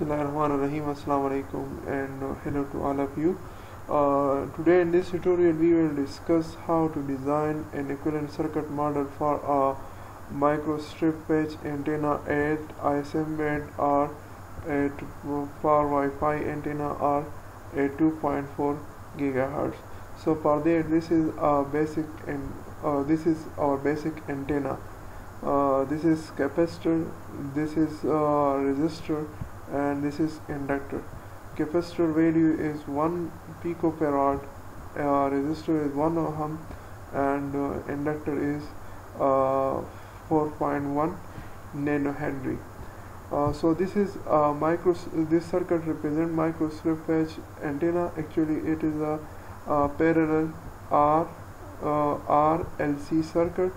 Bismillahirrahmanirrahim. Assalamu alaikum and uh, hello to all of you. Uh, today in this tutorial we will discuss how to design an equivalent circuit model for a microstrip patch antenna at ISM band or at for Wi-Fi antenna or at 2.4 gigahertz. So for that this is a basic and uh, this is our basic antenna. Uh, this is capacitor this is uh, resistor and this is inductor capacitor value is 1 picofarad uh, resistor is 1 ohm and uh, inductor is uh, 4.1 nanohenry. Uh, so this is uh, micro this circuit represent microstrip patch antenna. Actually it is a, a parallel R uh, RLC circuit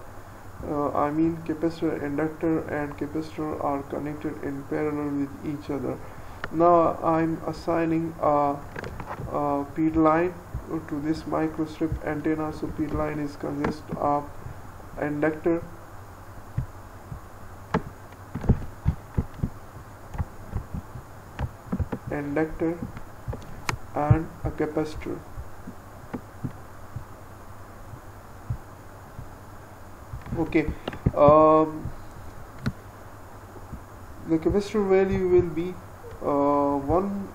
uh, I mean capacitor inductor and capacitor are connected in parallel with each other. Now I'm assigning a, a feed line to this microstrip antenna. So feed line is consist of inductor inductor and a capacitor okay. Um, the capacitor value will be uh, 1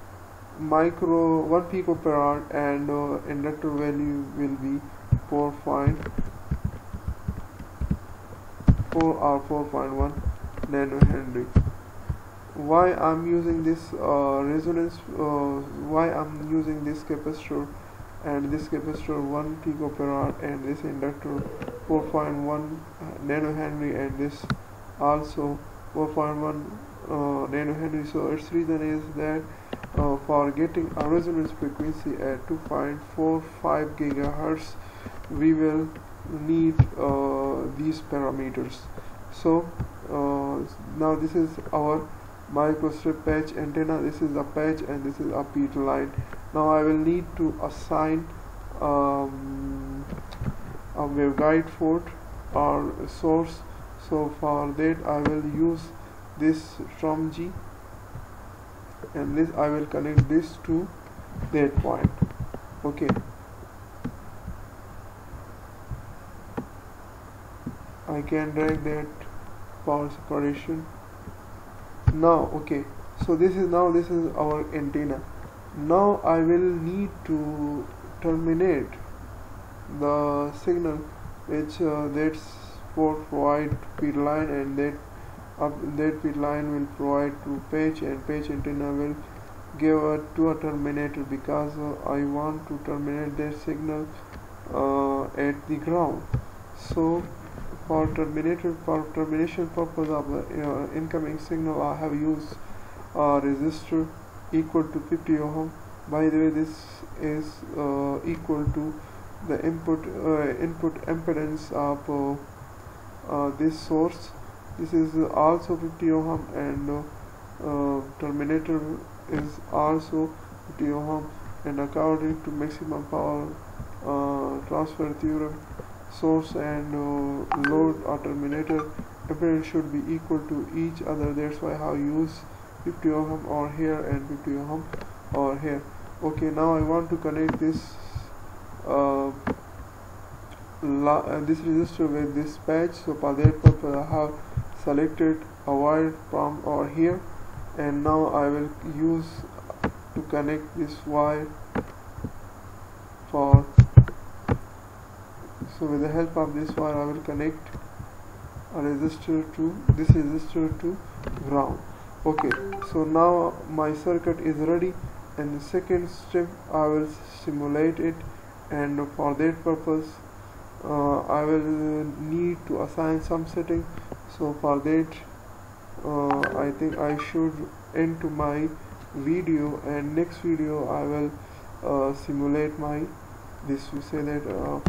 micro 1 picofarad and uh, inductor value will be 4.4 or 4.1 nanohenry. Why I'm using this uh, resonance uh, why I'm using this capacitor and this capacitor 1 picofarad and this inductor 4.1 nanohenry and this also 4.1 uh, nanohenry so its reason is that uh, for getting a resonance frequency at 2.45 gigahertz we will need uh, these parameters. So uh, now this is our microstrip patch antenna this is a patch and this is a feed line. Now I will need to assign um, a waveguide port or source. So for that I will use this from G and this I will connect this to that point. Okay. I can drag that power separation. Now okay. So this is now this is our antenna. Now I will need to terminate the signal which uh, that's for provide feed line and that up that feed line will provide to patch and patch antenna will give a to a terminator because uh, I want to terminate that signal uh, at the ground. So for terminator for termination purpose of the uh, incoming signal I have used a resistor equal to 50 ohm. By the way this is uh, equal to the input uh, input impedance of uh, uh, this source. This is also 50 ohm and uh, terminator is also 50 ohm and according to maximum power transfer theorem source and uh, load or terminator impedance should be equal to each other. That's why I use 50 ohm or here and 50 ohm or here. Okay now I want to connect this uh, uh, Uh, uh, this resistor with this patch so for that purpose I have selected a wire from over here. And now I will use to connect this wire for so with the help of this wire I will connect a resistor to this resistor to ground. Okay so now my circuit is ready. And the second step I will simulate it and for that purpose uh, I will need to assign some setting. So for that uh, I think I should end to my video and next video I will uh, simulate my this we say that uh,